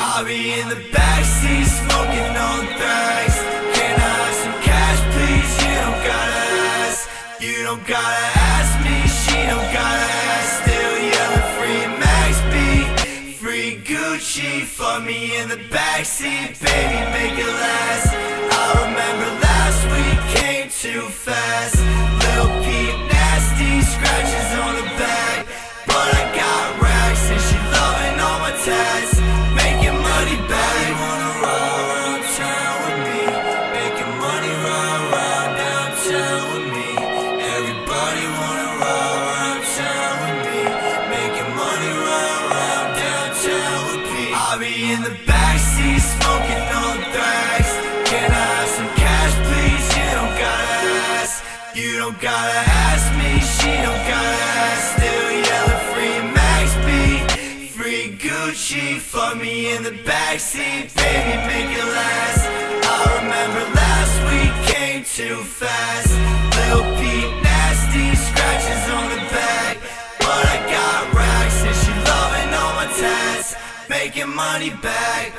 I'll be in the backseat smoking on bags. Can I have some cash, please? You don't gotta ask. You don't gotta ask me. She don't gotta ask. Still yelling free Max free Gucci. Fuck me in the backseat, baby, make it last. Backseat smoking on thrags. Can I have some cash, please? You don't gotta ask. You don't gotta ask me. She don't gotta ask. Still yelling free Max free Gucci. Fuck me in the backseat, baby, make it last. I remember last week came too fast. Lil Peep nasty scratches on the back, but I got racks and she loving all my tats, making money back.